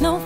no